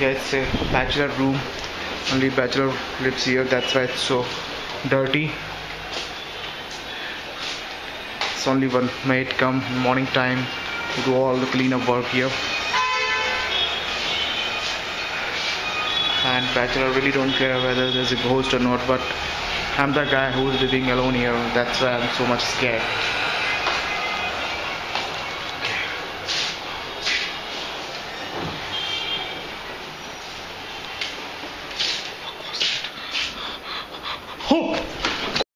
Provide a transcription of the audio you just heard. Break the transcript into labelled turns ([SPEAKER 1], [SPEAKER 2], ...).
[SPEAKER 1] yeah it's a bachelor room only bachelor lives here that's why it's so dirty. It's only one maid come morning time to do all the cleanup work here. And bachelor really don't care whether there's a ghost or not but I'm the guy who's living alone here that's why I'm so much scared 好